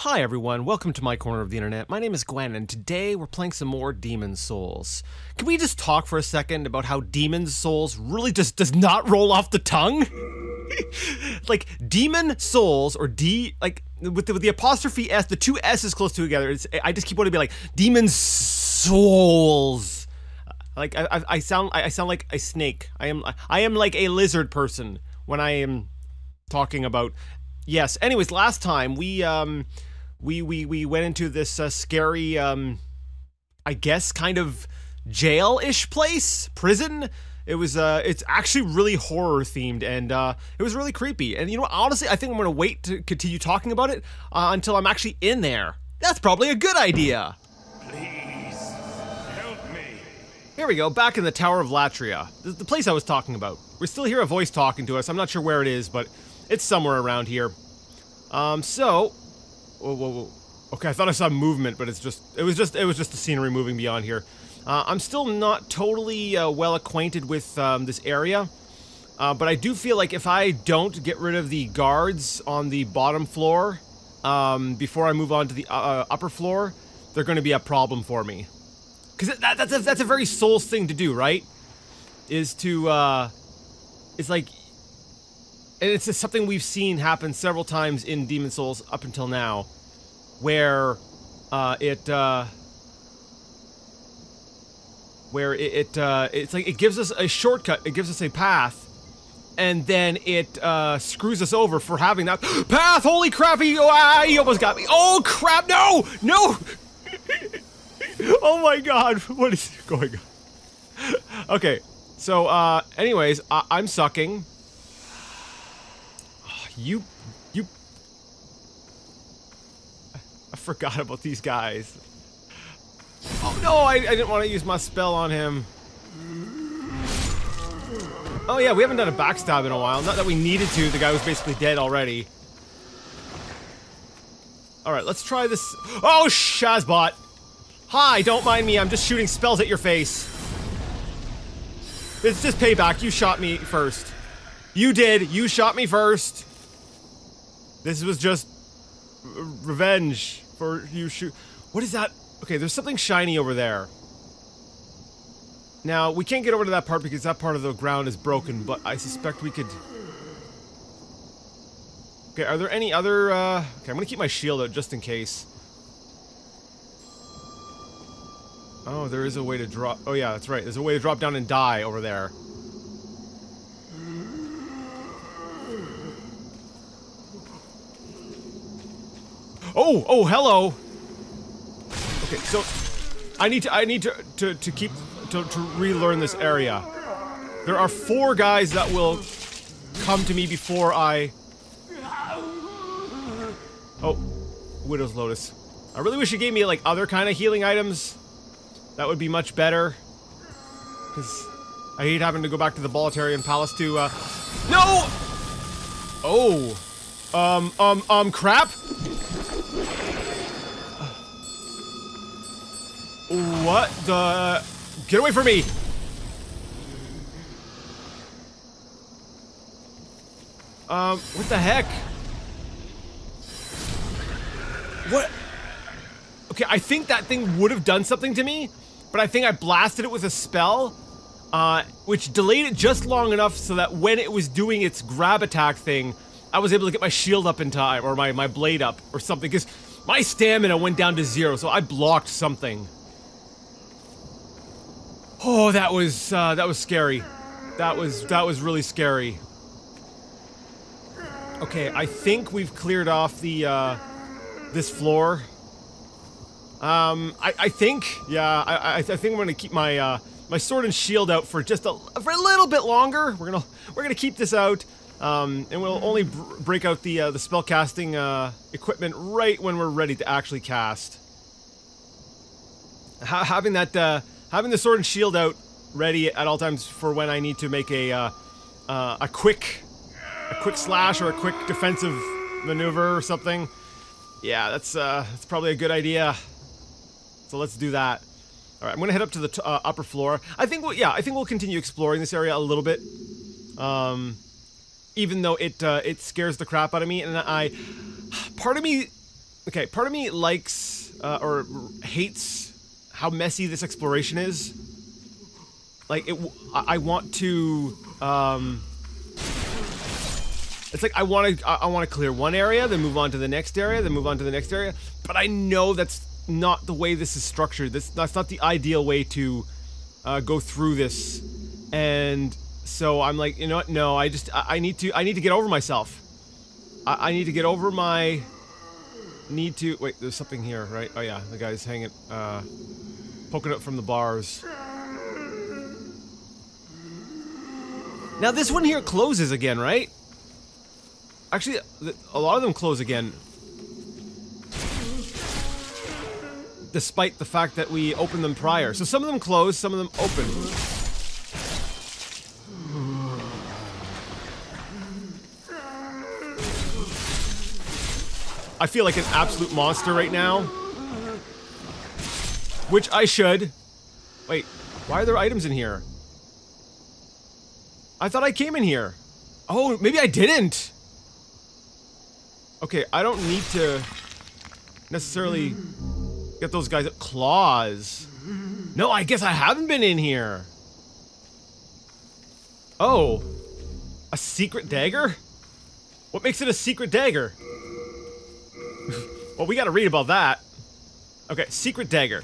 Hi everyone, welcome to my corner of the internet. My name is Gwen, and today we're playing some more Demon's Souls. Can we just talk for a second about how Demon's Souls really just does not roll off the tongue? like Demon Souls or D like with the, with the apostrophe S, the two S's close together. It's, I just keep wanting to be like Demon Souls. Like I, I, I sound I sound like a snake. I am I am like a lizard person when I am talking about. Yes. Anyways, last time we um we we we went into this uh, scary um I guess kind of jail-ish place, prison. It was uh it's actually really horror themed and uh it was really creepy. And you know honestly, I think I'm going to wait to continue talking about it uh, until I'm actually in there. That's probably a good idea. Please help me. Here we go, back in the Tower of Latria. The, the place I was talking about. We still hear a voice talking to us. I'm not sure where it is, but it's somewhere around here. Um, so... Whoa, whoa, whoa. Okay, I thought I saw movement, but it's just... It was just, it was just the scenery moving beyond here. Uh, I'm still not totally uh, well acquainted with um, this area. Uh, but I do feel like if I don't get rid of the guards on the bottom floor um, before I move on to the uh, upper floor, they're going to be a problem for me. Because that, that's, a, that's a very Souls thing to do, right? Is to, uh, it's like, and it's just something we've seen happen several times in Demon Souls up until now, where uh, it, uh, where it, it uh, it's like it gives us a shortcut, it gives us a path, and then it uh, screws us over for having that path. Holy crap! He, ah, he almost got me. Oh crap! No, no! oh my god! What is going on? Okay, so uh, anyways, I I'm sucking. You, you. I forgot about these guys. Oh no, I, I didn't want to use my spell on him. Oh yeah, we haven't done a backstab in a while. Not that we needed to, the guy was basically dead already. Alright, let's try this. Oh, Shazbot! Hi, don't mind me, I'm just shooting spells at your face. It's just payback, you shot me first. You did, you shot me first. This was just revenge for you shoot. What is that? Okay, there's something shiny over there. Now, we can't get over to that part because that part of the ground is broken, but I suspect we could... Okay, are there any other, uh... Okay, I'm gonna keep my shield out just in case. Oh, there is a way to drop... Oh yeah, that's right. There's a way to drop down and die over there. Oh, oh, hello! Okay, so I need to I need to to, to keep to, to relearn this area. There are four guys that will come to me before I Oh, Widow's Lotus. I really wish you gave me like other kind of healing items. That would be much better. Cause I hate having to go back to the Boletarian Palace to uh No! Oh. Um, um, um, crap? What the? Get away from me! Um, what the heck? What? Okay, I think that thing would have done something to me, but I think I blasted it with a spell, uh, which delayed it just long enough so that when it was doing its grab attack thing, I was able to get my shield up in time, or my, my blade up, or something, because my stamina went down to zero, so I blocked something. Oh, that was uh, that was scary. That was that was really scary. Okay, I think we've cleared off the uh, this floor. Um, I, I think, yeah, I, I, I think I'm gonna keep my uh, my sword and shield out for just a for a little bit longer. We're gonna we're gonna keep this out, um, and we'll only break out the uh, the spell casting uh, equipment right when we're ready to actually cast. Ha having that uh, having the sword and shield out ready at all times for when I need to make a uh, uh, a quick a quick slash or a quick defensive maneuver or something. Yeah, that's uh, that's probably a good idea. So let's do that. All right, I'm gonna head up to the uh, upper floor. I think we'll, yeah, I think we'll continue exploring this area a little bit. Um, even though it uh, it scares the crap out of me, and I, part of me Okay, part of me likes uh, or hates how messy this exploration is. Like, it, I want to. Um, it's like I want to. I, I want to clear one area, then move on to the next area, then move on to the next area. But I know that's not the way this is structured. This that's not the ideal way to uh, go through this. And so I'm like, you know what? No, I just I, I need to I need to get over myself. I, I need to get over my need to wait. There's something here, right? Oh yeah, the guy's hanging, uh, poking up from the bars. Now this one here closes again, right? Actually, a lot of them close again. Despite the fact that we opened them prior. So some of them close, some of them open. I feel like an absolute monster right now. Which I should. Wait, why are there items in here? I thought I came in here. Oh, maybe I didn't. Okay, I don't need to necessarily get those guys claws. No, I guess I haven't been in here. Oh, a secret dagger? What makes it a secret dagger? well, we gotta read about that. Okay, secret dagger.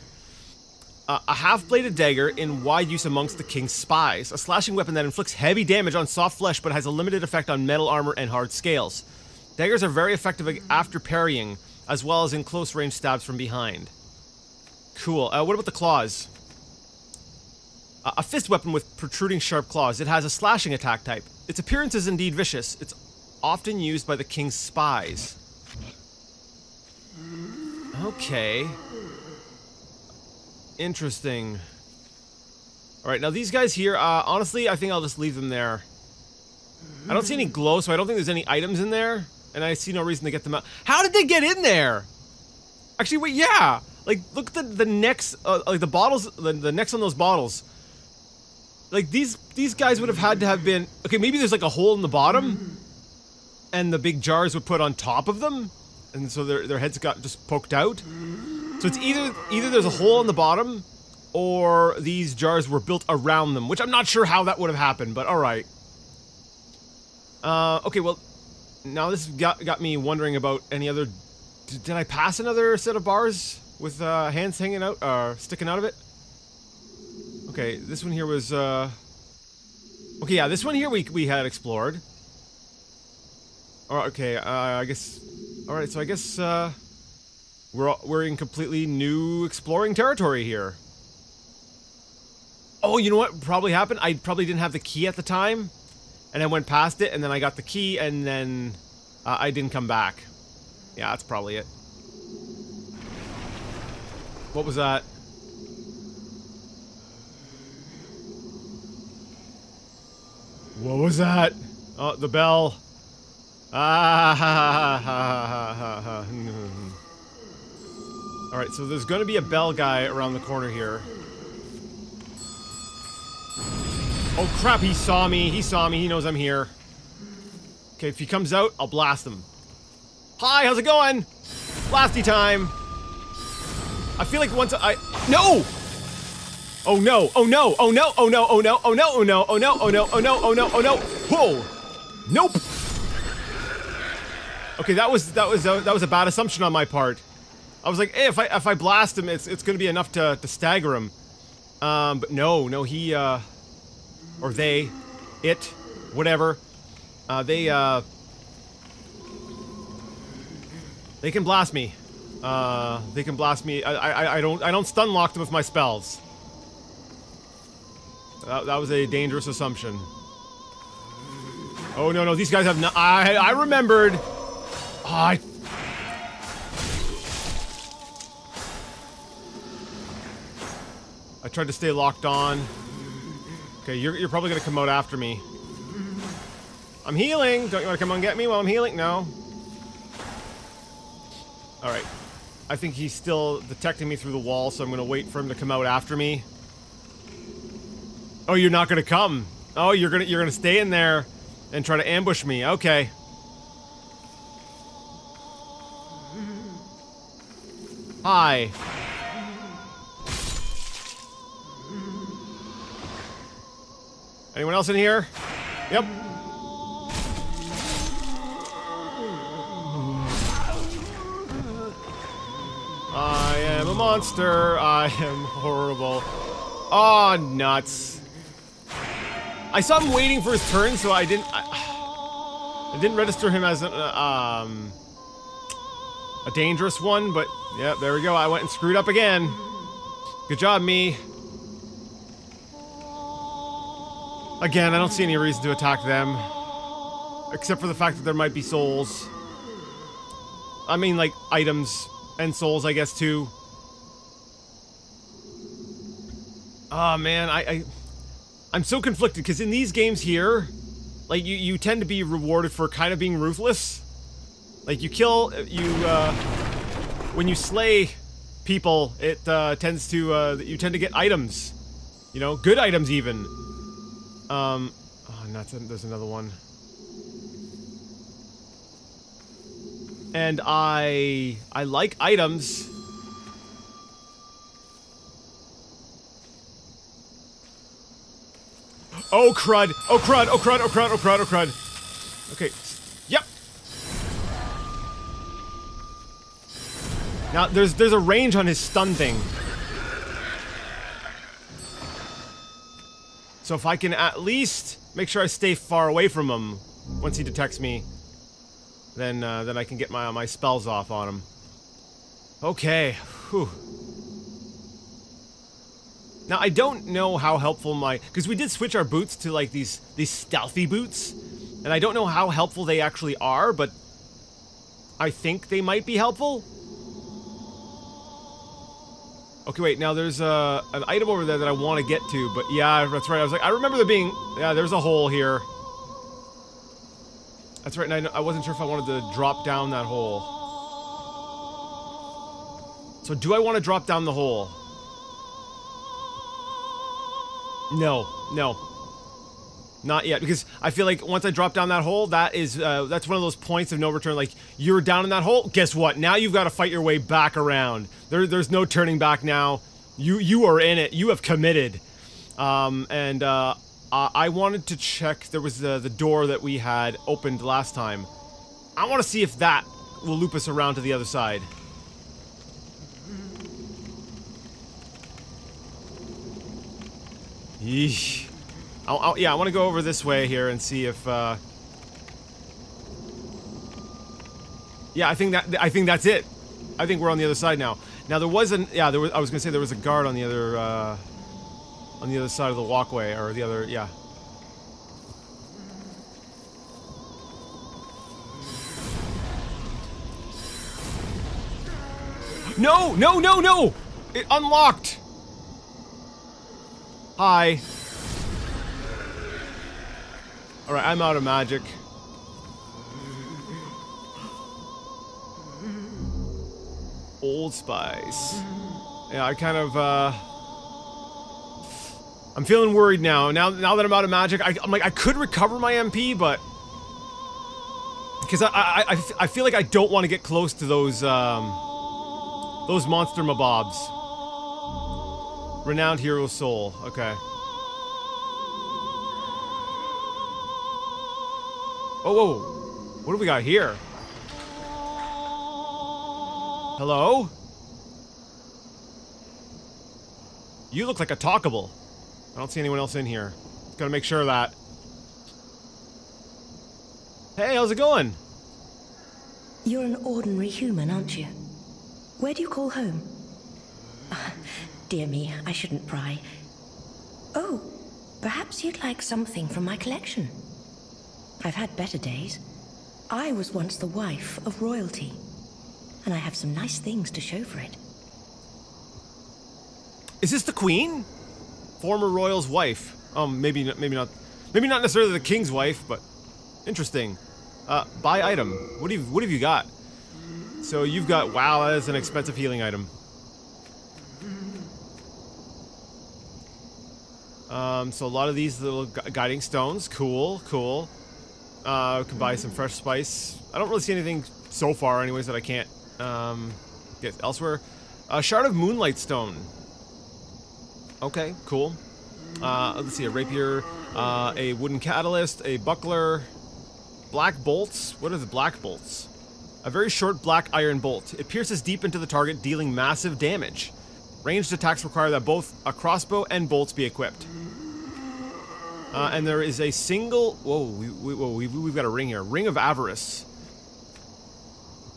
Uh, a half-bladed dagger in wide use amongst the king's spies. A slashing weapon that inflicts heavy damage on soft flesh but has a limited effect on metal armor and hard scales. Daggers are very effective after parrying, as well as in close-range stabs from behind. Cool. Uh, what about the claws? Uh, a fist weapon with protruding sharp claws. It has a slashing attack type. Its appearance is indeed vicious. It's often used by the king's spies. Okay. Interesting. Alright, now these guys here, uh, honestly, I think I'll just leave them there. I don't see any glow, so I don't think there's any items in there. And I see no reason to get them out. How did they get in there? Actually, wait, yeah. Like, look at the, the necks, uh, like the bottles, the, the necks on those bottles. Like, these, these guys would have had to have been, okay, maybe there's like a hole in the bottom. And the big jars were put on top of them. And so their, their heads got just poked out. So it's either either there's a hole in the bottom, or these jars were built around them, which I'm not sure how that would have happened, but all right. Uh, okay, well, now this got got me wondering about any other. Did, did I pass another set of bars with uh, hands hanging out or uh, sticking out of it? Okay, this one here was. Uh, okay, yeah, this one here we we had explored. Or okay, uh, I guess. All right, so I guess. Uh, we're, we're in completely new exploring territory here. Oh, you know what probably happened? I probably didn't have the key at the time. And I went past it, and then I got the key, and then uh, I didn't come back. Yeah, that's probably it. What was that? What was that? Oh, the bell. Ah ha ha ha ha ha ha. Alright, so there's gonna be a bell guy around the corner here. Oh crap, he saw me. He saw me. He knows I'm here. Okay, if he comes out, I'll blast him. Hi, how's it going? Blasty time. I feel like once I... No! Oh no, oh no, oh no, oh no, oh no, oh no, oh no, oh no, oh no, oh no, oh no, oh no. Whoa! Nope! Okay, that was, that was, uh, that was a bad assumption on my part. I was like, hey, if I if I blast him, it's it's gonna be enough to to stagger him. Um, but no, no, he uh, or they, it, whatever, uh, they uh, they can blast me. Uh, they can blast me. I I I don't I don't stun lock them with my spells. That, that was a dangerous assumption. Oh no no, these guys have no. I I remembered. Oh, I I tried to stay locked on. Okay, you're, you're probably gonna come out after me. I'm healing! Don't you wanna come and get me while I'm healing? No. Alright. I think he's still detecting me through the wall, so I'm gonna wait for him to come out after me. Oh, you're not gonna come. Oh, you're gonna you're gonna stay in there and try to ambush me. Okay. Hi. Anyone else in here? Yep. I am a monster. I am horrible. Oh, nuts. I saw him waiting for his turn, so I didn't. I, I didn't register him as an, uh, um, a dangerous one, but yeah, there we go. I went and screwed up again. Good job, me. Again, I don't see any reason to attack them. Except for the fact that there might be souls. I mean, like, items and souls, I guess, too. Oh, man, I... I I'm so conflicted, because in these games here, like, you, you tend to be rewarded for kind of being ruthless. Like, you kill... You, uh... When you slay people, it, uh, tends to, uh... You tend to get items. You know, good items, even. Um... Oh, that's... There's another one. And I... I like items. Oh, crud. Oh, crud. Oh, crud. Oh, crud. Oh, crud. Oh, crud. Okay. Yep. Now, there's there's a range on his stun thing. So if I can at least make sure I stay far away from him once he detects me, then uh, then I can get my my spells off on him. Okay. Whew. Now I don't know how helpful my because we did switch our boots to like these these stealthy boots, and I don't know how helpful they actually are, but I think they might be helpful. Okay, wait. Now there's a an item over there that I want to get to, but yeah, that's right. I was like, I remember there being yeah. There's a hole here. That's right. And I, I wasn't sure if I wanted to drop down that hole. So do I want to drop down the hole? No, no. Not yet, because I feel like once I drop down that hole, that is, uh, that's one of those points of no return. Like, you're down in that hole, guess what? Now you've got to fight your way back around. There, there's no turning back now. You, you are in it. You have committed. Um, and, uh, I wanted to check, there was the, the door that we had opened last time. I want to see if that will loop us around to the other side. Yeesh. I'll, I'll, yeah, I want to go over this way here and see if, uh... Yeah, I think that, I think that's it. I think we're on the other side now. Now, there was an, yeah, there was, I was gonna say there was a guard on the other, uh... On the other side of the walkway, or the other, yeah. No, no, no, no! It unlocked! Hi. Alright, I'm out of magic. Old Spice. Yeah, I kind of, uh... I'm feeling worried now. Now now that I'm out of magic, I, am like, I could recover my MP, but... Because I, I, I, I feel like I don't want to get close to those, um... Those monster mobobs. Renowned Hero Soul. Okay. Oh, whoa. What do we got here? Hello? You look like a talkable. I don't see anyone else in here. Gotta make sure that. Hey, how's it going? You're an ordinary human, aren't you? Where do you call home? Ah, dear me, I shouldn't pry. Oh, perhaps you'd like something from my collection. I've had better days. I was once the wife of royalty, and I have some nice things to show for it. Is this the queen? Former royal's wife. Um, maybe, maybe not, maybe not necessarily the king's wife, but interesting. Uh, buy item. What do you, what have you got? So you've got, wow, that is an expensive healing item. Um, so a lot of these little gu guiding stones. Cool, cool. Uh, can buy some fresh spice. I don't really see anything so far anyways that I can't, um, get elsewhere. A shard of moonlight stone. Okay, cool. Uh, let's see, a rapier, uh, a wooden catalyst, a buckler, black bolts. What are the black bolts? A very short black iron bolt. It pierces deep into the target, dealing massive damage. Ranged attacks require that both a crossbow and bolts be equipped. Uh, and there is a single. Whoa, we, we, whoa we, we've got a ring here. Ring of Avarice.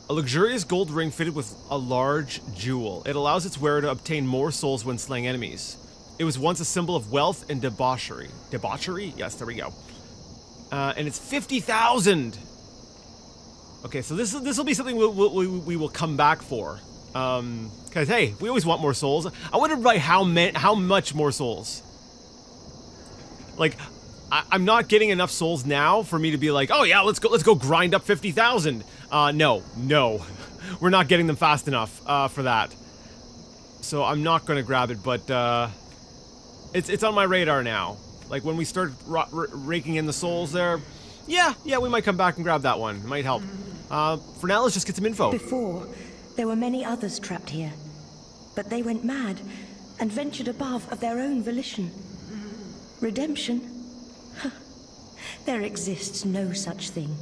A luxurious gold ring fitted with a large jewel. It allows its wearer to obtain more souls when slaying enemies. It was once a symbol of wealth and debauchery. Debauchery? Yes, there we go. Uh, and it's 50,000! Okay, so this this will be something we'll, we we will come back for. Um, cause hey, we always want more souls. I wonder by how many, how much more souls. Like, I, am not getting enough souls now for me to be like, oh yeah, let's go, let's go grind up 50,000. Uh, no, no, we're not getting them fast enough, uh, for that. So I'm not gonna grab it, but, uh, it's, it's on my radar now. Like when we start raking in the souls there, yeah, yeah, we might come back and grab that one. It might help. Uh, for now, let's just get some info. Before, there were many others trapped here. But they went mad and ventured above of their own volition. Redemption? there exists no such thing.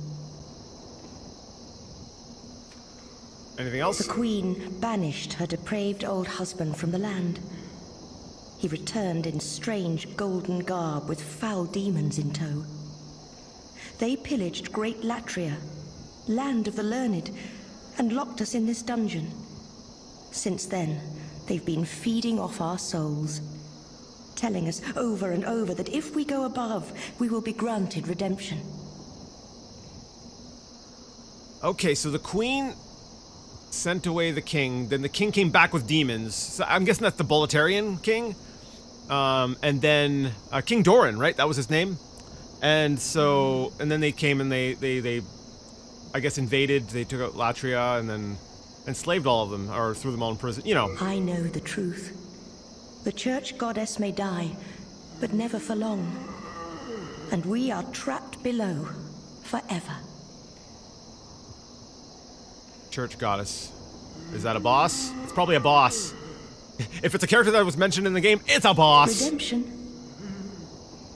Anything else? The Queen banished her depraved old husband from the land. He returned in strange golden garb with foul demons in tow. They pillaged Great Latria, land of the learned, and locked us in this dungeon. Since then, they've been feeding off our souls, telling us over and over that if we go above, we will be granted redemption. Okay, so the queen sent away the king, then the king came back with demons. So I'm guessing that's the Boletarian king? Um, and then uh, King Doran, right? That was his name? And so, and then they came and they, they, they I guess, invaded. They took out Latria and then enslaved all of them, or threw them all in prison. You know. I know the truth. The church goddess may die, but never for long. And we are trapped below, forever. Church goddess. Is that a boss? It's probably a boss. if it's a character that was mentioned in the game, it's a boss. Redemption.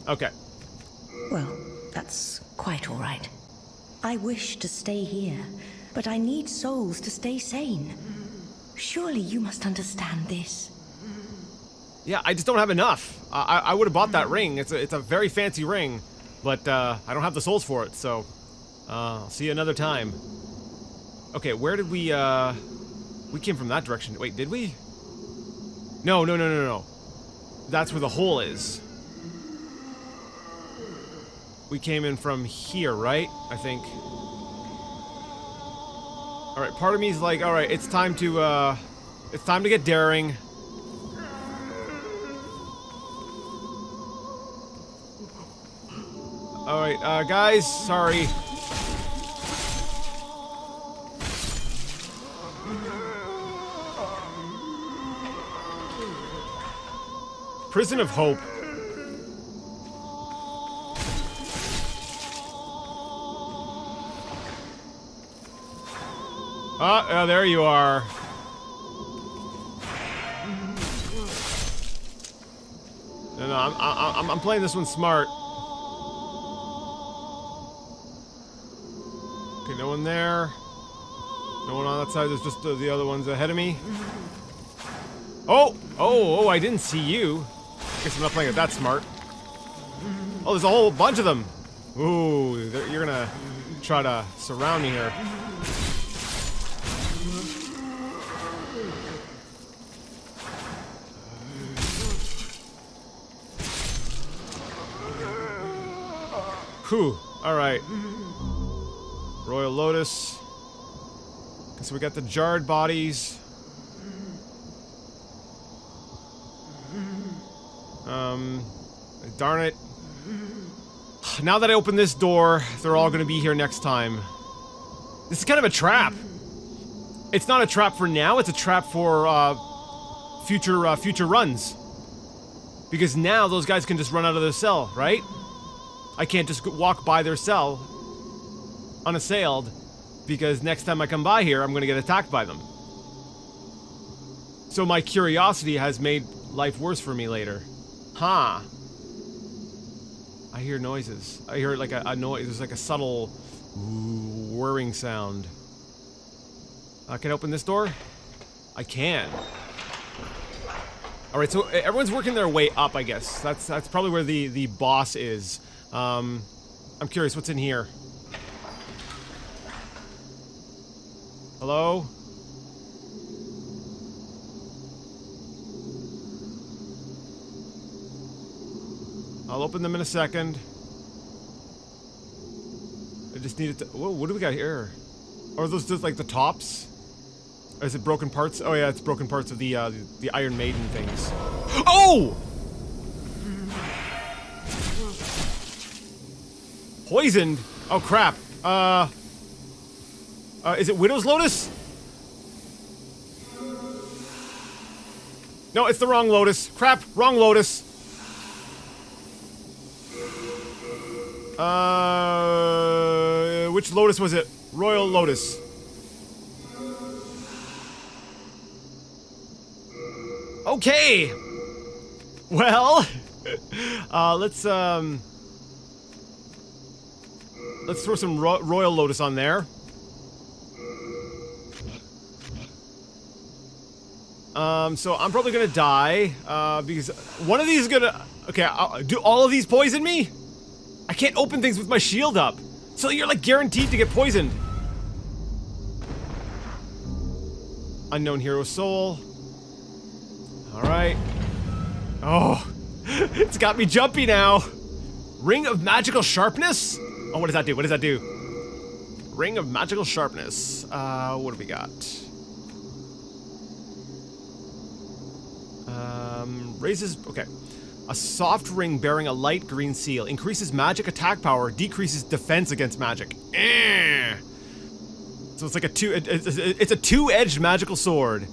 Okay. Well, that's quite all right. I wish to stay here, but I need souls to stay sane. Surely you must understand this. Yeah, I just don't have enough. I, I would have bought that ring. It's a, it's a very fancy ring, but uh, I don't have the souls for it, so uh, I'll see you another time. Okay, where did we, uh, we came from that direction. Wait, did we? No, no, no, no, no. That's where the hole is. We came in from here, right? I think. Alright, part of me is like, alright, it's time to, uh... It's time to get daring. Alright, uh, guys, sorry. Prison of Hope. Ah, oh, there you are. No, no, I'm, I'm, I'm playing this one smart. Okay, no one there. No one on that side. There's just uh, the other ones ahead of me. Oh! Oh, oh, I didn't see you. Guess I'm not playing it that smart. Oh, there's a whole bunch of them. Ooh, you're gonna try to surround me here. Whew. Alright. Royal Lotus. So we got the jarred bodies. Um, darn it. Now that I open this door, they're all gonna be here next time. This is kind of a trap. It's not a trap for now, it's a trap for, uh, future, uh, future runs. Because now those guys can just run out of their cell, right? I can't just walk by their cell unassailed because next time I come by here, I'm gonna get attacked by them. So my curiosity has made life worse for me later. Huh. I hear noises. I hear like a, a noise. There's like a subtle whirring sound. I can I open this door? I can. All right, so everyone's working their way up, I guess. That's that's probably where the the boss is. Um, I'm curious, what's in here? Hello? I'll open them in a second. I just needed to. Whoa, what do we got here? Are those just like the tops? Or is it broken parts? Oh yeah, it's broken parts of the uh, the Iron Maiden things. Oh! Poisoned? Oh crap. Uh, uh, is it Widow's Lotus? No, it's the wrong Lotus. Crap, wrong Lotus. Uh, which Lotus was it? Royal Lotus. Okay. Well, uh, let's um, let's throw some ro Royal Lotus on there. Um, so I'm probably gonna die, uh, because one of these is gonna, okay, I'll, do all of these poison me? I can't open things with my shield up. So you're like guaranteed to get poisoned. Unknown hero soul. Alright. Oh. it's got me jumpy now. Ring of magical sharpness? Oh, what does that do? What does that do? Ring of magical sharpness. Uh, what do we got? Um, raises, okay. A soft ring bearing a light green seal. Increases magic attack power, decreases defense against magic. Eh. So it's like a two, it's a two-edged magical sword.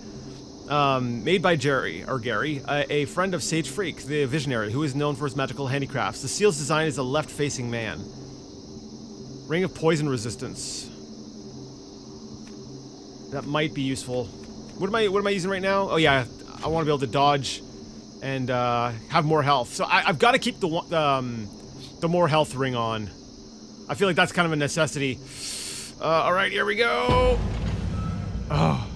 Um, made by Jerry, or Gary, a friend of Sage Freke, the visionary, who is known for his magical handicrafts. The seal's design is a left-facing man. Ring of poison resistance. That might be useful. What am I, what am I using right now? Oh yeah, I want to be able to dodge and uh, have more health. So I, have got to keep the um, the more health ring on. I feel like that's kind of a necessity. Uh, all right, here we go. Oh.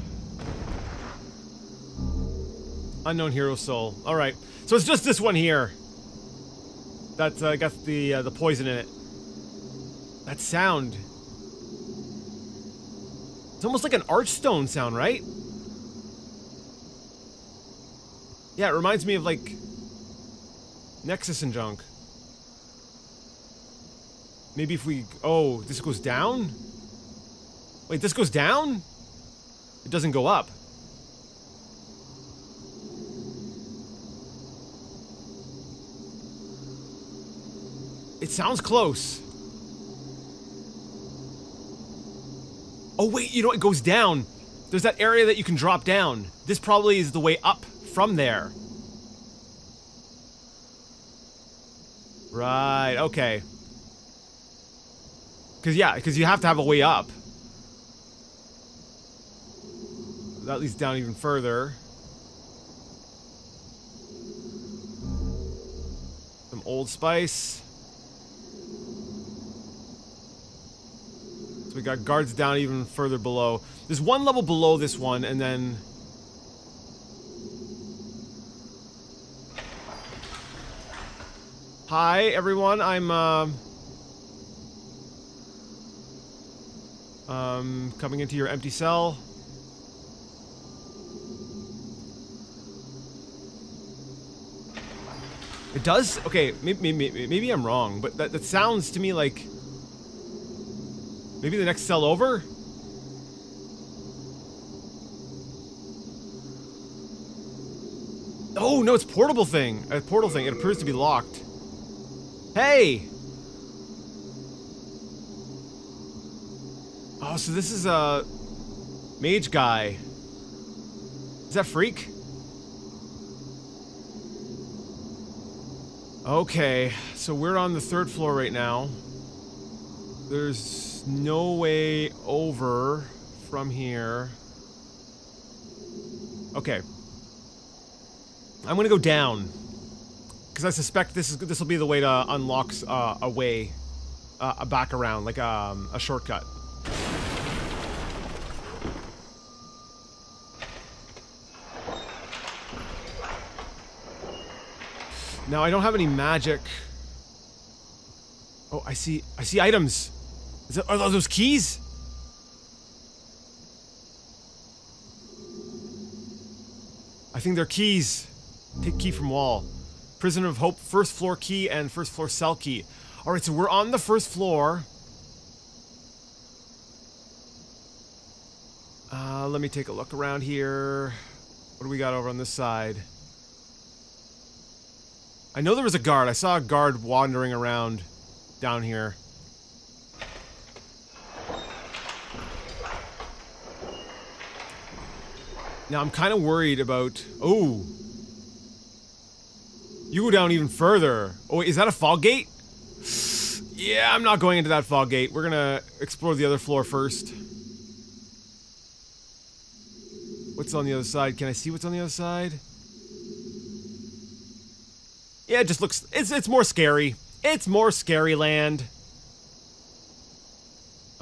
Unknown hero soul. All right, so it's just this one here. That's uh, got the uh, the poison in it. That sound. It's almost like an archstone sound, right? Yeah, it reminds me of, like, Nexus and junk. Maybe if we... Oh, this goes down? Wait, this goes down? It doesn't go up. It sounds close. Oh wait, you know, it goes down. There's that area that you can drop down. This probably is the way up from there. Right, okay. Because, yeah, because you have to have a way up. That leads down even further. Some Old Spice. So we got guards down even further below. There's one level below this one, and then... Hi, everyone. I'm, uh, um, coming into your empty cell. It does? Okay, maybe, maybe, maybe I'm wrong, but that, that sounds to me like... Maybe the next cell over? Oh, no, it's portable thing. A portal thing. It appears to be locked. Hey! Oh, so this is a mage guy. Is that Freke? Okay, so we're on the third floor right now. There's no way over from here. Okay, I'm gonna go down. Because I suspect this is this will be the way to unlock uh, a way uh, back around, like um, a shortcut. Now I don't have any magic. Oh, I see. I see items. It, are those keys? I think they're keys. Take key from wall. Prison of Hope, first floor key and first floor cell key. Alright, so we're on the first floor. Uh, let me take a look around here. What do we got over on this side? I know there was a guard. I saw a guard wandering around down here. Now I'm kind of worried about... Oh! You go down even further. Oh, wait, is that a fog gate? Yeah, I'm not going into that fog gate. We're gonna explore the other floor first. What's on the other side? Can I see what's on the other side? Yeah, it just looks... It's, it's more scary. It's more scary land.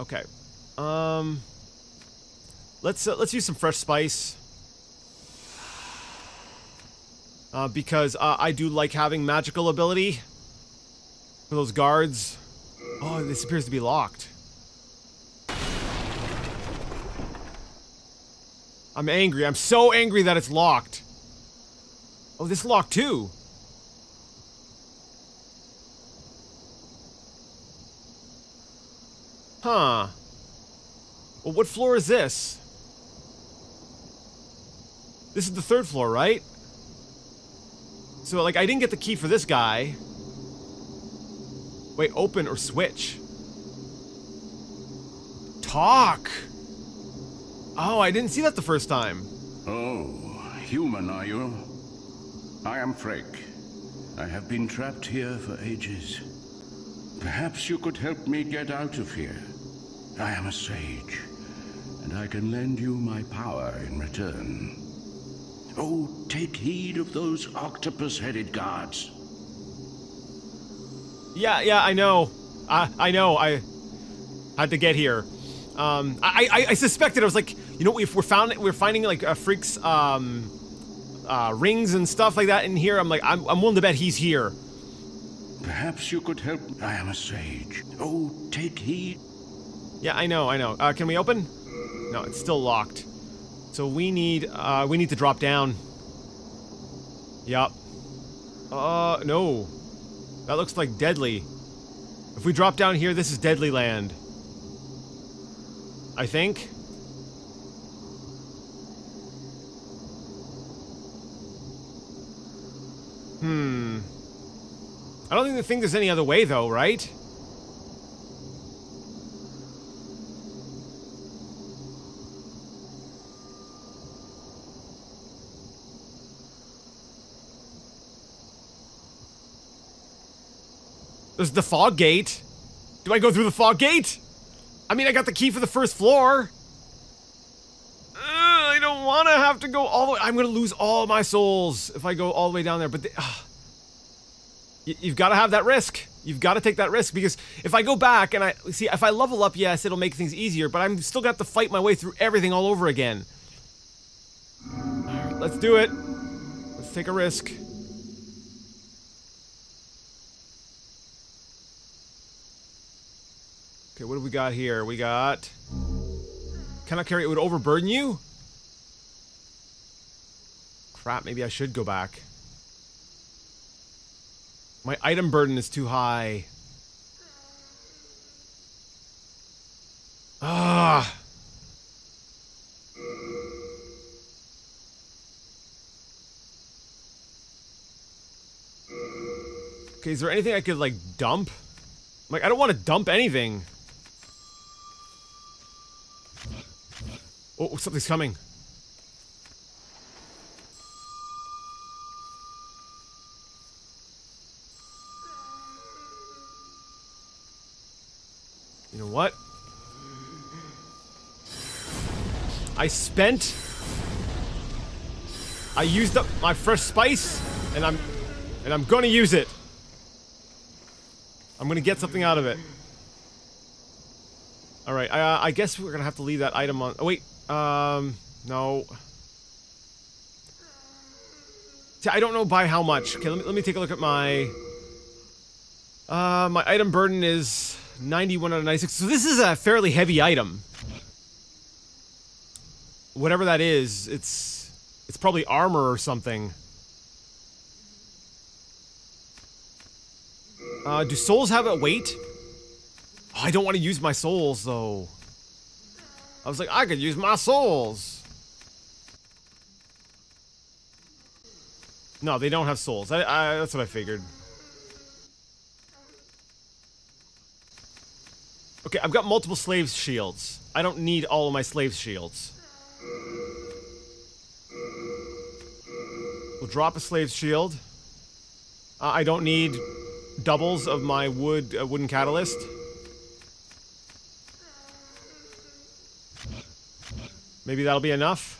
Okay. Um... Let's, uh, let's use some fresh spice. Uh, because uh, I do like having magical ability. For those guards. Oh, this appears to be locked. I'm angry. I'm so angry that it's locked. Oh, this locked too. Huh. Well, what floor is this? This is the third floor, right? So, like, I didn't get the key for this guy. Wait, open or switch? Talk! Oh, I didn't see that the first time. Oh, human are you? I am Freke. I have been trapped here for ages. Perhaps you could help me get out of here. I am a sage, and I can lend you my power in return. Oh, take heed of those octopus-headed guards. Yeah, yeah, I know. I I know. I had to get here. Um, I, I, I suspected. I was like, you know, if we're found, we're finding like uh, Freke's, um, uh, rings and stuff like that in here. I'm like, I'm, I'm willing to bet he's here. Perhaps you could help. I am a sage. Oh, take heed. Yeah, I know, I know. Uh, can we open? No, it's still locked. So we need, uh, we need to drop down. Yup. Uh, no. That looks like deadly. If we drop down here, this is deadly land. I think. Hmm. I don't think, think there's any other way, though, right? There's the fog gate. Do I go through the fog gate? I mean, I got the key for the first floor. Uh, I don't want to have to go all the way. I'm going to lose all my souls if I go all the way down there. But the, uh, you've got to have that risk. You've got to take that risk because if I go back and I see if I level up, yes, it'll make things easier. But I'm still got to fight my way through everything all over again. let's do it. Let's take a risk. Okay, what do we got here? We got... Cannot carry it would overburden you? Crap, maybe I should go back. My item burden is too high. Ah. Okay, is there anything I could, like, dump? Like, I don't want to dump anything. Oh, something's coming. You know what? I spent... I used up my fresh spice, and I'm and I'm gonna use it. I'm gonna get something out of it. All right, I, uh, I guess we're gonna have to leave that item on. Oh wait, um, no. I don't know by how much. Okay, let me let me take a look at my. Uh, my item burden is 91 out of 96. So this is a fairly heavy item. Whatever that is, it's it's probably armor or something. Uh, do souls have a weight? Oh, I don't want to use my souls though. I was like, I could use my souls. No, they don't have souls. I, I, that's what I figured. Okay, I've got multiple slaves shields. I don't need all of my slaves shields. We'll drop a slave's shield. Uh, I don't need doubles of my wood uh, wooden catalyst. Maybe that'll be enough.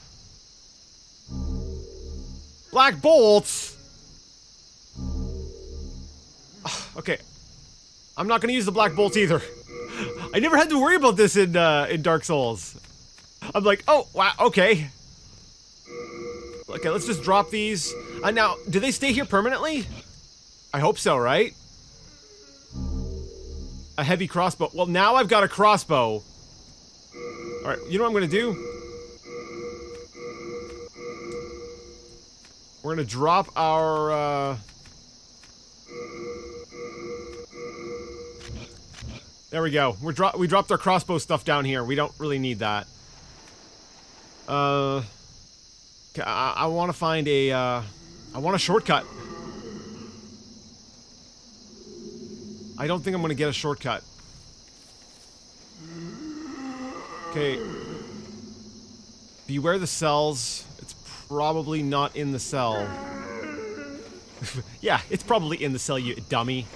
Black bolts! okay. I'm not gonna use the black bolts either. I never had to worry about this in uh, in Dark Souls. I'm like, oh, wow, okay. Okay, let's just drop these. Uh, now, do they stay here permanently? I hope so, right? A heavy crossbow. Well, now I've got a crossbow. Alright, you know what I'm gonna do? We're gonna drop our, uh... There we go. We're dro we dropped our crossbow stuff down here. We don't really need that. Uh... I, I want to find a, uh... I want a shortcut. I don't think I'm gonna get a shortcut. Okay. Beware the cells. Probably not in the cell. yeah, it's probably in the cell, you dummy.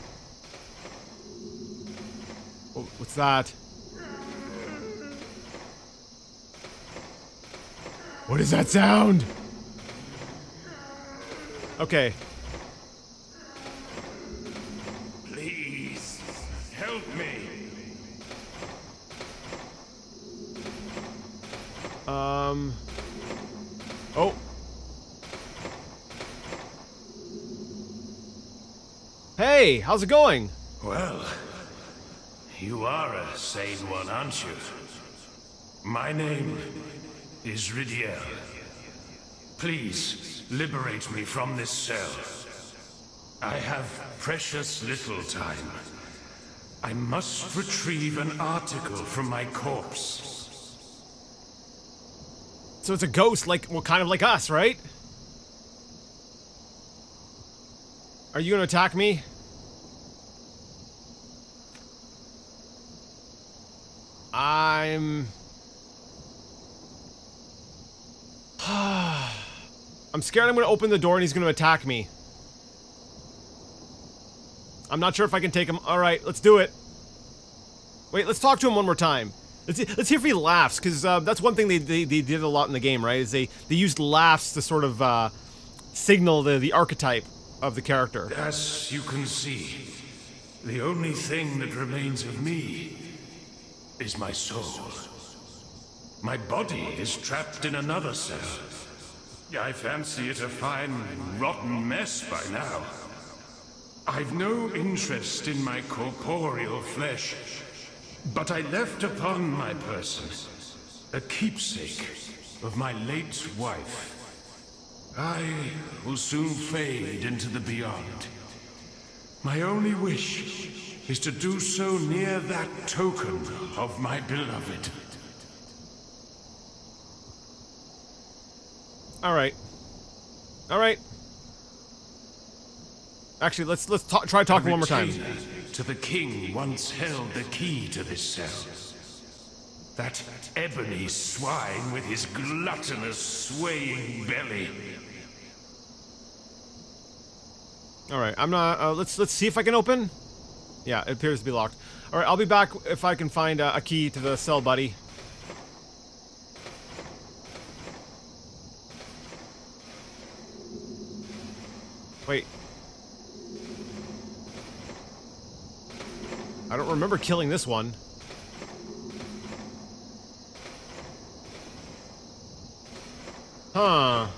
Oh, what's that? What is that sound? Okay. Please, help me. Um. Oh. Hey, how's it going? Well, you are a sane one, aren't you? My name is Ridiel. Please, liberate me from this cell. I have precious little time. I must retrieve an article from my corpse. So it's a ghost, like, well, kind of like us, right? Are you gonna attack me? I'm... I'm scared I'm gonna open the door and he's gonna attack me. I'm not sure if I can take him. Alright, let's do it. Wait, let's talk to him one more time. Let's, let's hear if he laughs, because uh, that's one thing they, they, they, did a lot in the game, right? Is they, they used laughs to sort of uh, signal the, the archetype of the character. As you can see, the only thing that remains of me is my soul. My body is trapped in another cell. I fancy it a fine, rotten mess by now. I've no interest in my corporeal flesh, but I left upon my person a keepsake of my late wife. I will soon fade into the beyond. My only wish is to do so near that token of my beloved. All right. All right. Actually, let's let's ta try talking one more time. To the king once held the key to this cell. That ebony swine with his gluttonous, swaying belly. All right, I'm not. Uh, let's let's see if I can open. Yeah, it appears to be locked. All right, I'll be back if I can find a, a key to the cell, buddy. Wait. I don't remember killing this one. Huh.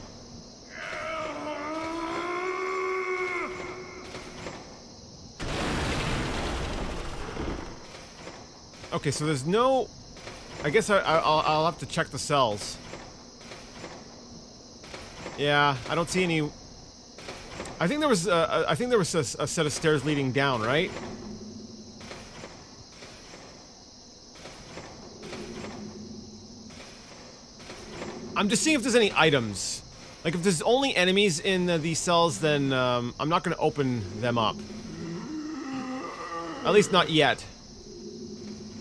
Okay, so there's no... I guess I, will I'll have to check the cells. Yeah, I don't see any... I think there was a, I think there was a, a set of stairs leading down, right? I'm just seeing if there's any items. Like, if there's only enemies in the, these cells, then um, I'm not going to open them up. At least not yet.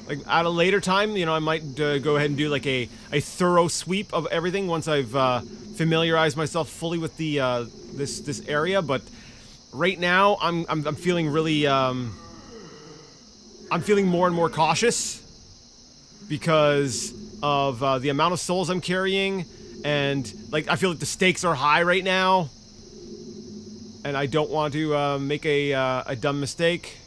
Like, at a later time, you know, I might uh, go ahead and do, like, a, a thorough sweep of everything once I've uh, familiarized myself fully with the uh, this this area. But right now, I'm, I'm, I'm feeling really... Um, I'm feeling more and more cautious because of uh, the amount of souls I'm carrying, and like I feel like the stakes are high right now, and I don't want to uh, make a uh, a dumb mistake.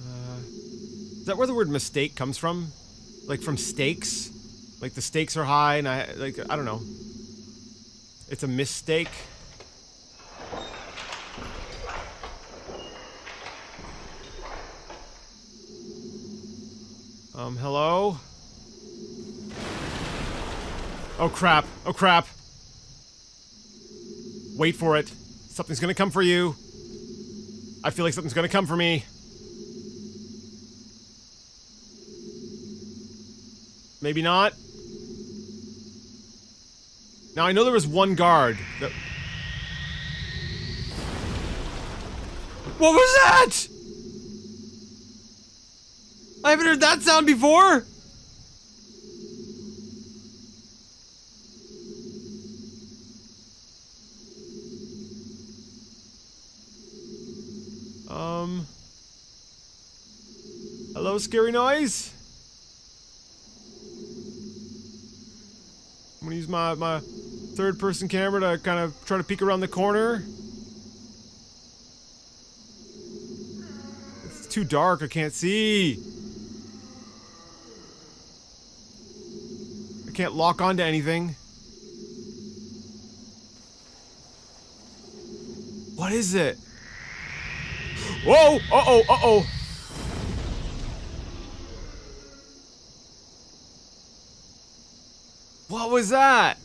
Uh, is that where the word mistake comes from? Like from stakes? Like the stakes are high and I like I don't know. It's a mistake. Um, hello? Oh crap. Oh crap. Wait for it. Something's gonna come for you. I feel like something's gonna come for me. Maybe not. Now I know there was one guard that... What was that? I haven't heard that sound before! Um... Hello, scary noise? I'm gonna use my, my third person camera to kind of try to peek around the corner. It's too dark, I can't see. Can't lock onto anything. What is it? Whoa! Uh-oh, uh-oh! What was that?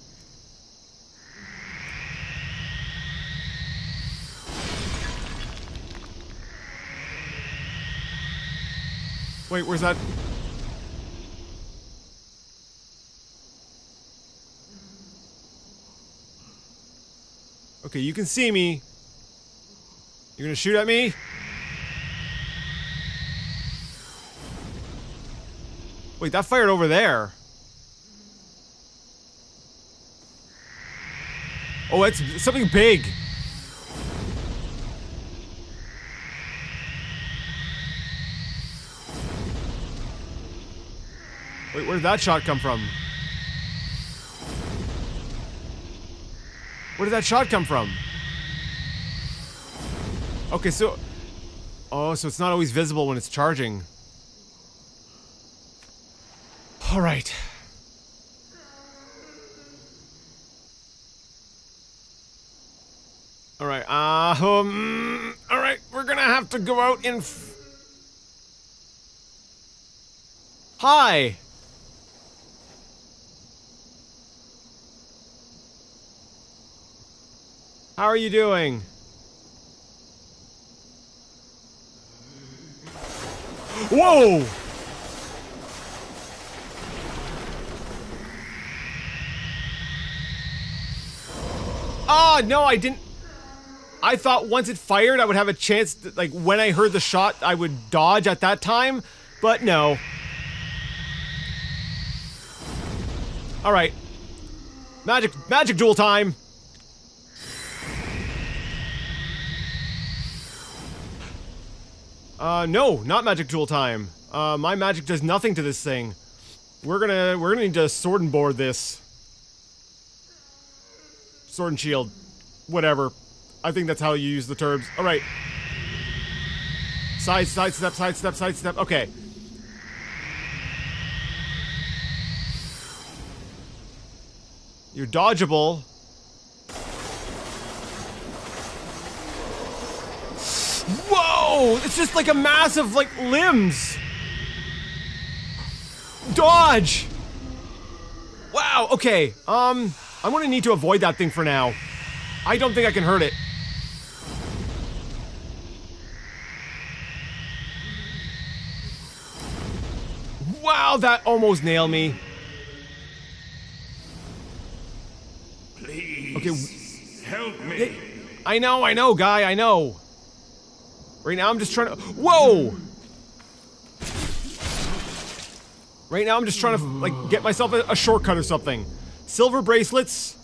Wait, where's that? Okay, you can see me. You're gonna shoot at me? Wait, that fired over there. Oh, it's something big. Wait, where did that shot come from? Where did that shot come from? Okay, so... Oh, so it's not always visible when it's charging. Alright. Alright, uh, um, alright, we're gonna have to go out in Hi! How are you doing? Whoa! Ah, oh, no, I didn't. I thought once it fired, I would have a chance, to, like, when I heard the shot, I would dodge at that time, but no. Alright. Magic, magic duel time! Uh, no, not magic duel time. Uh, my magic does nothing to this thing. We're gonna we're gonna need to sword and board this. Sword and shield. Whatever. I think that's how you use the terms. Alright. Side, side step, side step, side step. Okay. You're dodgeable. Whoa! It's just like a mass of like, limbs. Dodge! Wow, okay. Um, I'm gonna need to avoid that thing for now. I don't think I can hurt it. Wow, that almost nailed me. Please. Okay. Help me. I know, I know, guy, I know. Right now I'm just trying to- Whoa! Right now I'm just trying to, like, get myself a, a shortcut or something. Silver bracelets.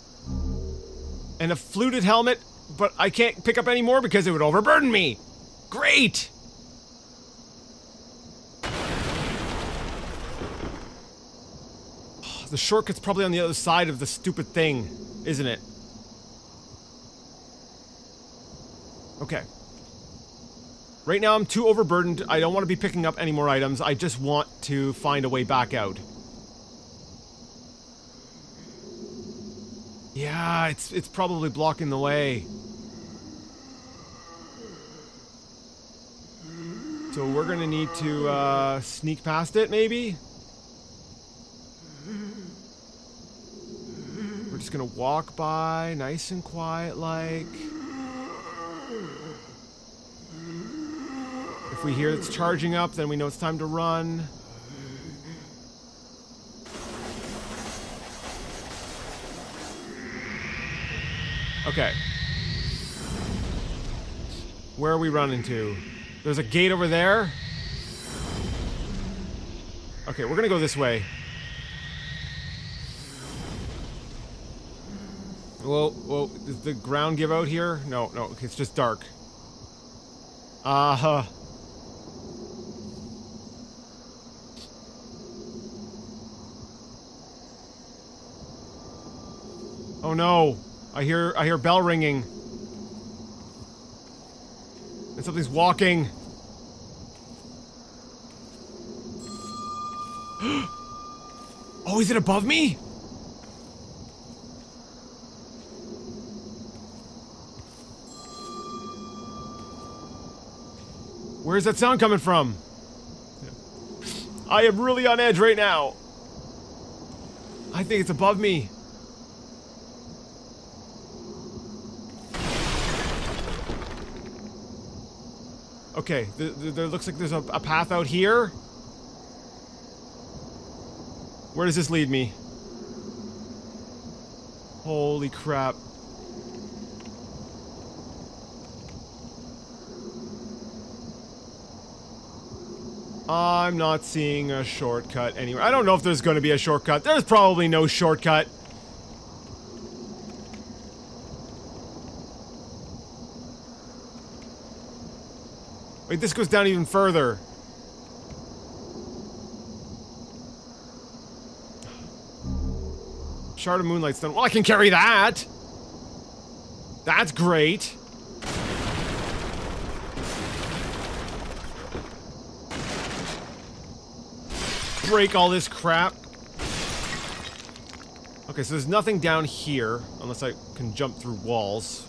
And a fluted helmet, but I can't pick up any more because it would overburden me. Great! The shortcut's probably on the other side of the stupid thing, isn't it? Okay. Right now I'm too overburdened. I don't want to be picking up any more items. I just want to find a way back out. Yeah, it's it's probably blocking the way. So we're gonna need to uh, sneak past it, maybe? We're just gonna walk by, nice and quiet like. If we hear it's charging up, then we know it's time to run. Okay. Where are we running to? There's a gate over there. Okay, we're gonna go this way. Whoa, whoa, does the ground give out here? No, no, it's just dark. Uh-huh. No. I hear I hear bell ringing. And something's walking. oh, is it above me? Where's that sound coming from? I am really on edge right now. I think it's above me. Okay, th th there looks like there's a, a path out here. Where does this lead me? Holy crap. I'm not seeing a shortcut anywhere. I don't know if there's going to be a shortcut. There's probably no shortcut. Wait, this goes down even further. Shard of Moonlight Stone. Well, I can carry that! That's great. Break all this crap. Okay, so there's nothing down here, unless I can jump through walls.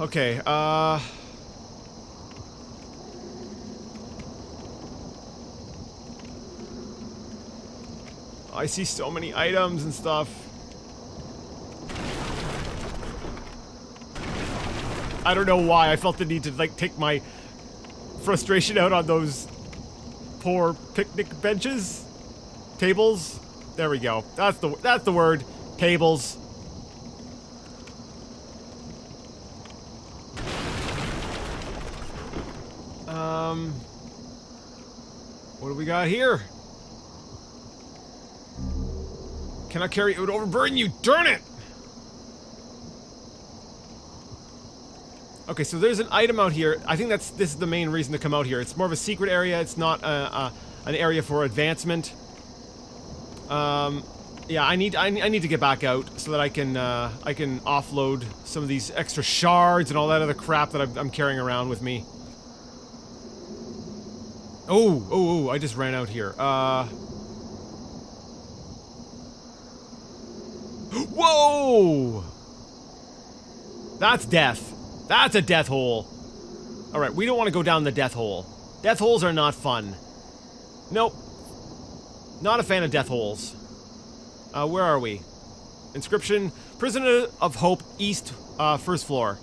Okay, uh... I see so many items and stuff. I don't know why I felt the need to like take my frustration out on those poor picnic benches, tables. There we go. That's the that's the word. Tables. Um, what do we got here? Can I carry it? Would overburden you. Darn it! Okay, so there's an item out here. I think that's this is the main reason to come out here. It's more of a secret area. It's not a, a, an area for advancement. Um, yeah, I need I, I need to get back out so that I can uh, I can offload some of these extra shards and all that other crap that I'm, I'm carrying around with me. Oh, oh, oh! I just ran out here. Uh. Whoa! That's death. That's a death hole. Alright, we don't want to go down the death hole. Death holes are not fun. Nope. Not a fan of death holes. Uh, where are we? Inscription, Prisoner of Hope, East, uh, first floor.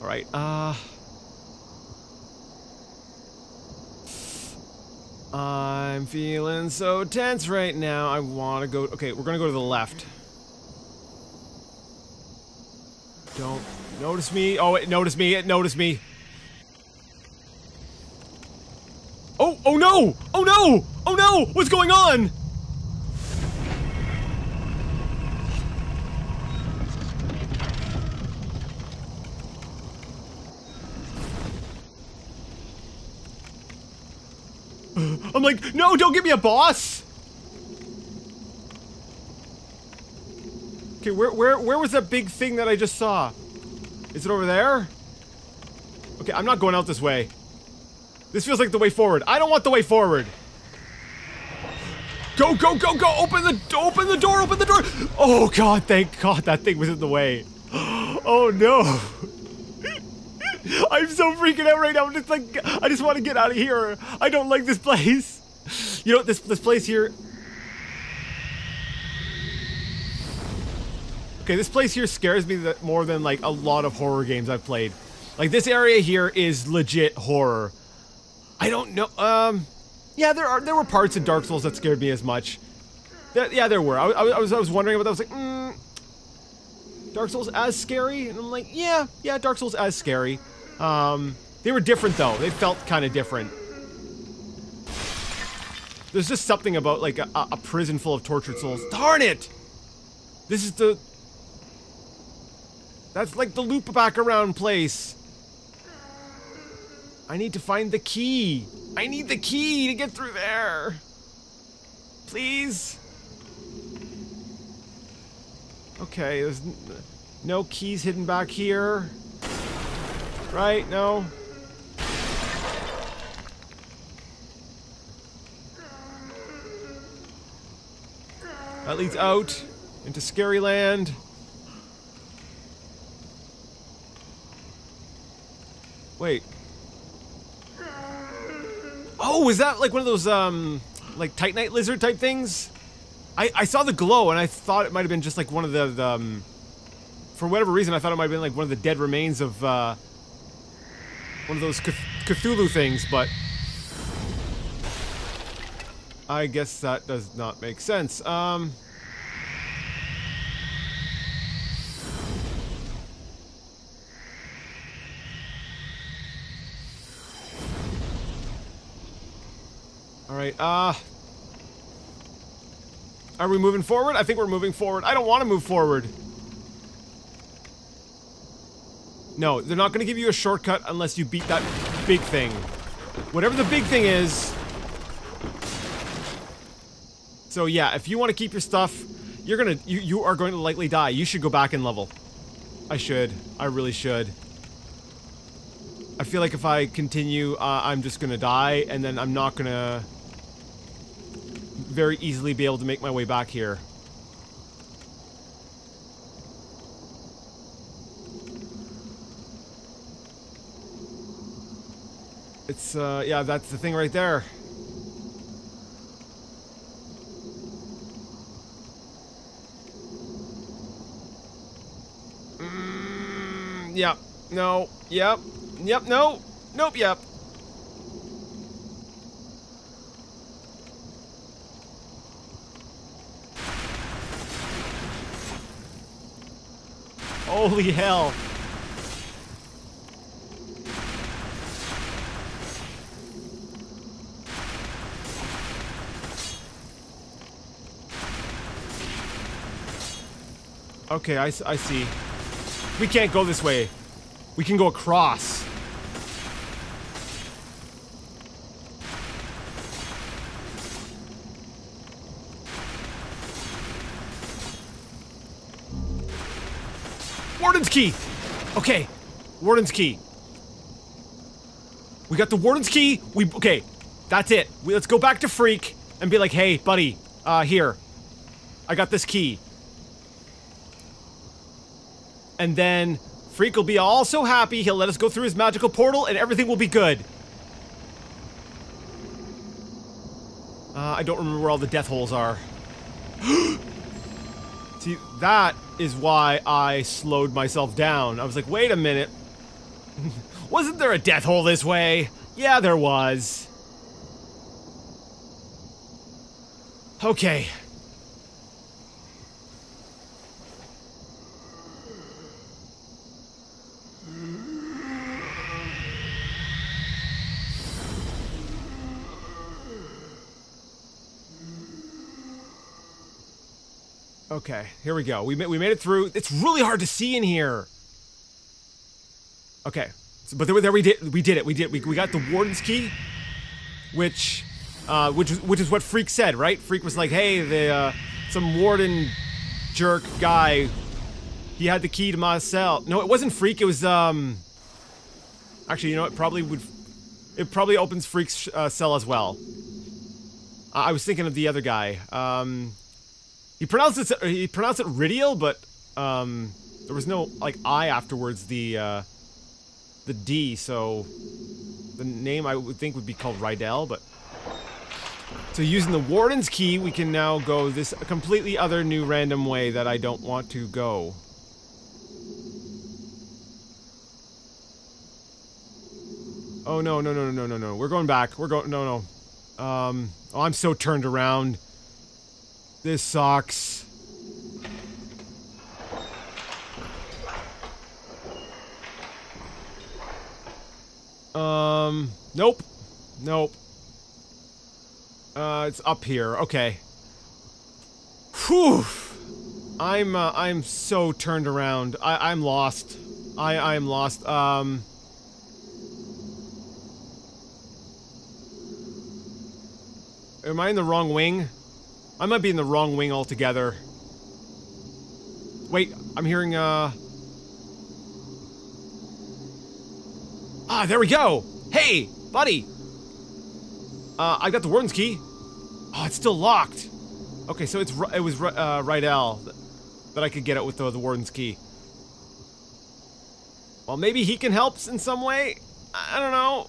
Alright, uh... I'm feeling so tense right now. I want to go... Okay, we're gonna go to the left. Don't notice me. Oh, it noticed me. It noticed me. Oh, oh no! Oh no! Oh no! What's going on? I'm like, no, don't give me a boss! Okay, where, where, where was that big thing that I just saw? Is it over there? Okay, I'm not going out this way. This feels like the way forward. I don't want the way forward. Go, go, go, go! Open the, open the door, open the door! Oh god, thank god that thing was in the way. Oh no. I'm so freaking out right now. I'm just like, I just want to get out of here. I don't like this place. You know, this this place here. Okay, this place here scares me more than like a lot of horror games I've played. Like this area here is legit horror. I don't know. Um, yeah, there are there were parts in Dark Souls that scared me as much. Yeah, there were. I, I, was I was wondering about that. I was like, mm, Dark Souls as scary, and I'm like, yeah, yeah, Dark Souls as scary. Um, they were different though. They felt kind of different. There's just something about like a, a prison full of tortured souls. Darn it! This is the... That's like the loop back around place. I need to find the key. I need the key to get through there. Please. Okay, there's no keys hidden back here. Right? No? That leads out into Scary Land. Wait. Oh, is that like one of those, um, like Titanite lizard type things? I, I saw the glow and I thought it might have been just like one of the, the um, for whatever reason, I thought it might have been like one of the dead remains of, uh, one of those Cthulhu things, but I guess that does not make sense. Um... Alright, uh... Are we moving forward? I think we're moving forward. I don't want to move forward. No, they're not going to give you a shortcut unless you beat that big thing. Whatever the big thing is, so yeah, if you want to keep your stuff, you're gonna you, you are going to likely die. You should go back and level. I should. I really should. I feel like if I continue, uh, I'm just gonna die, and then I'm not gonna very easily be able to make my way back here. It's, uh, yeah, that's the thing right there. Yep. No. Yep. Yep. No. Nope. Yep. Holy hell. Okay, I, I see. We can't go this way. We can go across. Warden's key! Okay, Warden's key. We got the Warden's key. We okay. That's it. We, let's go back to Freke and be like, hey, buddy, uh, here. I got this key. And then Freke will be all so happy, he'll let us go through his magical portal and everything will be good. Uh, I don't remember where all the death holes are. See, that is why I slowed myself down. I was like, wait a minute. Wasn't there a death hole this way? Yeah, there was. Okay. Okay, here we go. We, we made it through. It's really hard to see in here. Okay, so, but there, there we did. We did it. We did. We, we got the warden's key, which, uh, which which is what Freke said, right? Freke was like, "Hey, the uh, some warden jerk guy, he had the key to my cell." No, it wasn't Freke. It was um. Actually, you know, it probably would. It probably opens Freke's uh, cell as well. I was thinking of the other guy. Um, he pronounced it. He pronounced it Ridial, but um, there was no like I afterwards. The uh, the D, so the name I would think would be called Rydell, but. So using the Warden's key, we can now go this completely other new random way that I don't want to go. Oh no, no, no, no, no, no, We're going back. We're going, no, no. Um, oh, I'm so turned around. This sucks. Um, nope. Nope. Uh, it's up here. Okay. Whew. I'm, uh, I'm so turned around. I, I'm lost. I, I am lost. Um... Am I in the wrong wing? I might be in the wrong wing altogether. Wait, I'm hearing, uh... Ah, there we go! Hey, buddy! Uh, I got the warden's key. Oh, it's still locked. Okay, so it's it was uh, Rydell that, that I could get it with the, the warden's key. Well, maybe he can help in some way? I don't know.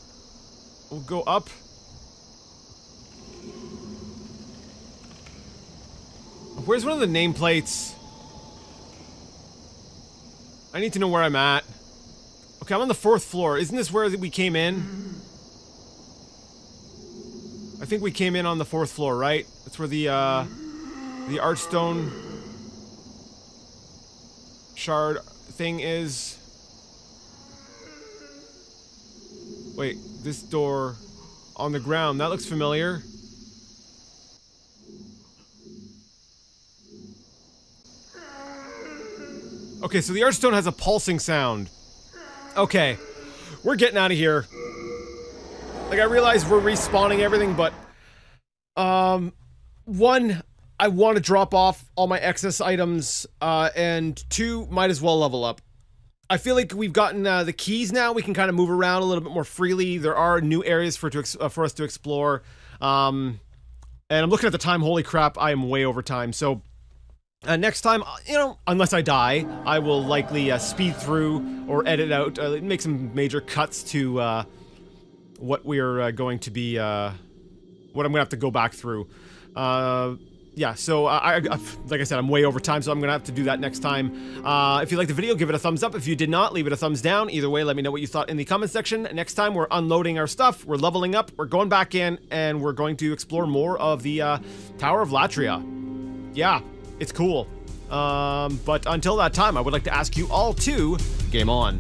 We'll go up. Where's one of the nameplates? I need to know where I'm at. Okay, I'm on the fourth floor. Isn't this where we came in? I think we came in on the fourth floor, right? That's where the, uh, the archstone shard thing is. Wait, this door on the ground. That looks familiar. Okay, so the Archstone has a pulsing sound. Okay. We're getting out of here. Like, I realize we're respawning everything, but... Um... One, I want to drop off all my excess items, uh, and two, might as well level up. I feel like we've gotten uh, the keys now. We can kind of move around a little bit more freely. There are new areas for to uh, for us to explore. Um, and I'm looking at the time. Holy crap, I am way over time. So uh, next time, uh, you know, unless I die, I will likely uh, speed through or edit out, uh, make some major cuts to uh, what we're uh, going to be, what I'm gonna have to go back through. yeah, so I, I, like I said, I'm way over time, so I'm gonna have to do that next time. if you liked the video, give it a thumbs up. If you did not, leave it a thumbs down. Either way, let me know what you thought in the comment section. Next time, we're unloading our stuff, we're leveling up, we're going back in, and we're going to explore more of the Tower of Latria. Yeah, it's cool. Um, but until that time, I would like to ask you all to game on.